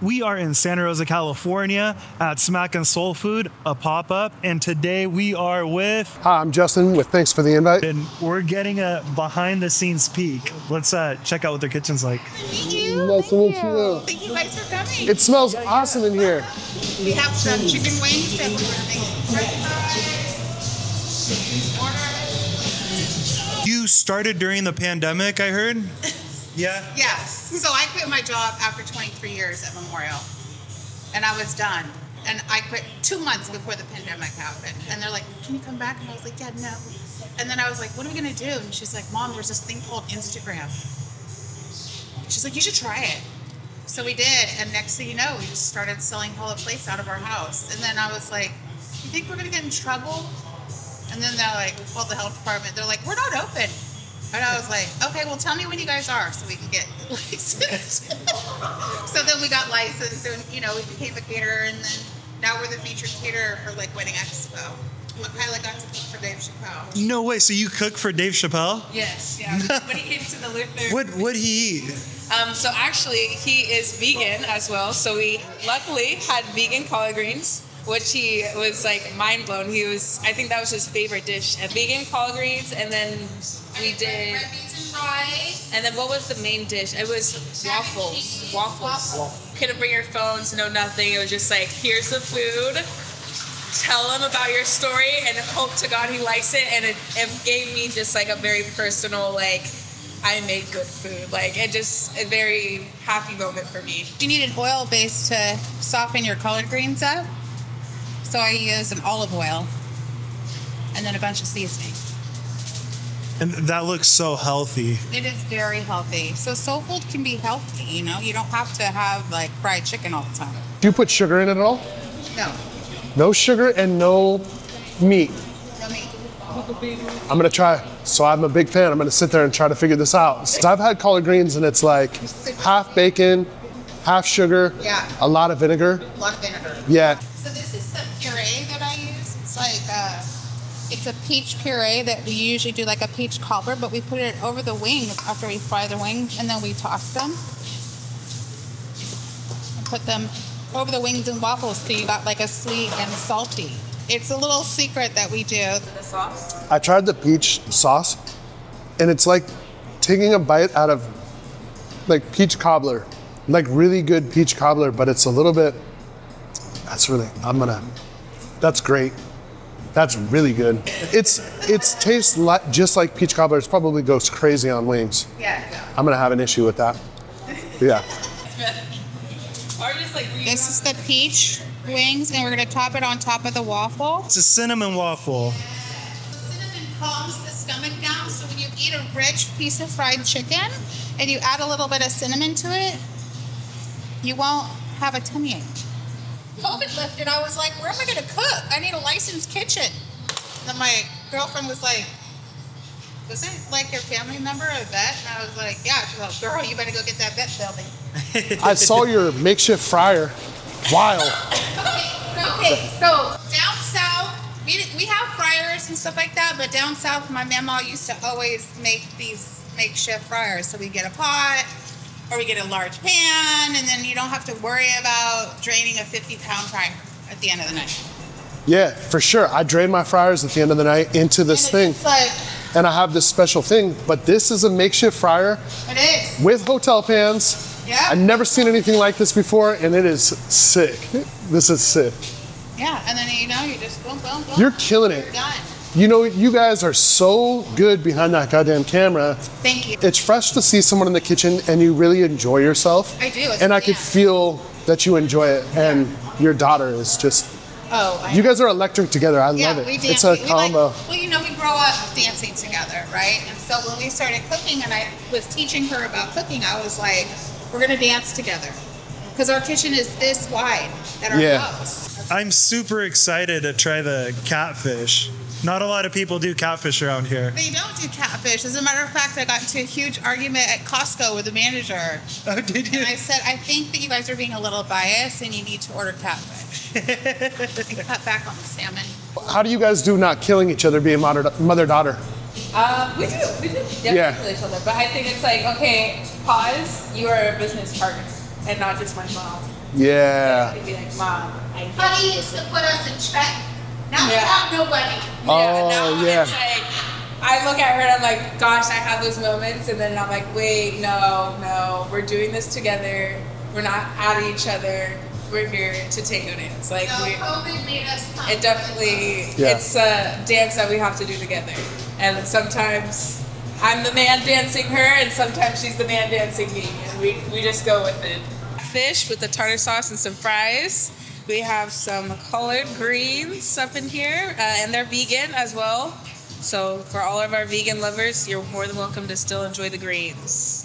We are in Santa Rosa, California at Smackin Soul Food, a pop up. And today we are with, Hi, I'm Justin with Thanks for the Invite. and we're getting a behind the scenes peek. Let's uh, check out what their kitchen's like. Thank you. Nice to meet you. Thank you guys for coming. It smells awesome in here. we have some chicken wings that we're gonna make french fries. You started during the pandemic, I heard? Yeah. Yes. So I quit my job after 23 years at Memorial, and I was done. And I quit two months before the pandemic happened. And they're like, "Can you come back?" And I was like, "Yeah, no." And then I was like, "What are we gonna do?" And she's like, "Mom, there's this thing called Instagram." She's like, "You should try it." So we did, and next thing you know, we just started selling hella plates out of our house. And then I was like, "You think we're gonna get in trouble?" And then they're like, we called the health department. They're like, "We're not open." And I was like, "Okay, well, tell me when you guys are, so we can get licensed." so then we got licensed, and you know, we became a caterer, and then now we're the featured caterer for like Wedding Expo. Michaela got to cook for Dave Chappelle. No way. So you cook for Dave Chappelle? Yes, yeah. when he came to the Luther. What would he eat? Um, so actually, he is vegan as well. So we luckily had vegan collard greens, which he was like mind blown. He was, I think that was his favorite dish. And vegan collard greens, and then we did. red beans and rice. And then what was the main dish? It was waffles. Waffles. Couldn't bring your phones, no nothing. It was just like, here's the food. Tell him about your story and hope to God he likes it. And it, it gave me just like a very personal, like, I made good food. Like, it just a very happy moment for me. You need an oil base to soften your collard greens up. So I use an olive oil and then a bunch of seasoning. And that looks so healthy. It is very healthy. So soul food can be healthy, you know? You don't have to have like fried chicken all the time. Do you put sugar in it at all? No, No sugar and no meat. no meat. I'm gonna try. So I'm a big fan. I'm gonna sit there and try to figure this out. So I've had collard greens and it's like half bacon, half sugar, Yeah. a lot of vinegar. A lot of vinegar. Yeah. So this is the puree that I use. It's like uh it's a peach puree that we usually do like a peach cobbler, but we put it over the wings after we fry the wings and then we toss them. And put them over the wings and waffles so you got like a sweet and salty. It's a little secret that we do. The sauce? I tried the peach sauce and it's like taking a bite out of like peach cobbler. Like really good peach cobbler, but it's a little bit that's really I'm gonna that's great. That's really good. It's it's tastes li- just like peach cobbler. It probably goes crazy on wings. Yeah. I'm gonna have an issue with that. Yeah. Or just like, This is the peach wings and we're gonna top it on top of the waffle. It's a cinnamon waffle. Cinnamon calms the stomach down, so when you eat a rich piece of fried chicken and you add a little bit of cinnamon to it, you won't have a tummy ache. COVID lifted, I was like, where am I gonna cook? I need a licensed kitchen. And then my girlfriend was like, wasn't like your family member a vet? And I was like, yeah. She's like, girl, you better go get that vet building. I saw your makeshift fryer. Wild. Okay, so, okay, so down south, we, we have fryers and stuff like that, but down south, my mama used to always make these makeshift fryers. So we get a pot or we get a large pan, and then you don't have to worry about draining a 50 pound fryer at the end of the night. Yeah, for sure. I drain my fryers at the end of the night into this And thing. Like, and I have this special thing, but this is a makeshift fryer it is. with hotel pans. Yeah. I've never seen anything like this before, and it is sick. This is sick. Yeah, and then you know, you just boom, boom, boom. You're killing it. done. You know, you guys are so good behind that goddamn camera. Thank you. It's fresh to see someone in the kitchen and you really enjoy yourself. I do, it's And I could feel that you enjoy it, and your daughter is just. Oh, I You guys are electric together. I Yeah, love it. we dance. It's a we, we like- combo. well, you know, we grow up dancing together, right? And so when we started cooking, and I was teaching her about cooking, I was like, "We're gonna dance together," because our kitchen is this wide at our Yeah. house. I'm super excited to try the catfish. Not a lot of people do catfish around here. They don't do catfish. As a matter of fact, I got into a huge argument at Costco with the manager, Oh, did you? and I said, "I think that you guys are being a little biased, and you need to order catfish and cut back on the salmon." How do you guys do not killing each other being mother daughter? Um, we do, we do definitely Yeah. kill each other. But I think it's like, okay, pause. You are a business partner and not just my mom. Yeah. He'd be like, Mom, I can't Honey do used to put us in check. Now we Yeah. have nobody. Oh, now yeah. It's like, I look at her and I'm like, gosh, I have those moments, and then I'm like, wait, no, no, we're doing this together. We're not at each other. We're here to take a dance. Like So we, COVID made us it definitely, Yeah. it's a dance that we have to do together. And sometimes I'm the man dancing her, and sometimes she's the man dancing me, and we, we just go with it. Fish with the tartar sauce and some fries. We have some collard greens up in here, uh, and they're vegan as well. So for all of our vegan lovers, you're more than welcome to still enjoy the greens.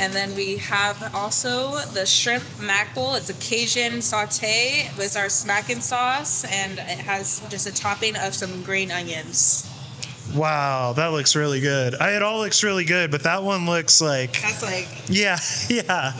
And then we have also the shrimp mackerel. It's a Cajun saute with our smacking sauce, and it has just a topping of some green onions. Wow, that looks really good. I, it all looks really good, but that one looks like, That's like yeah, yeah.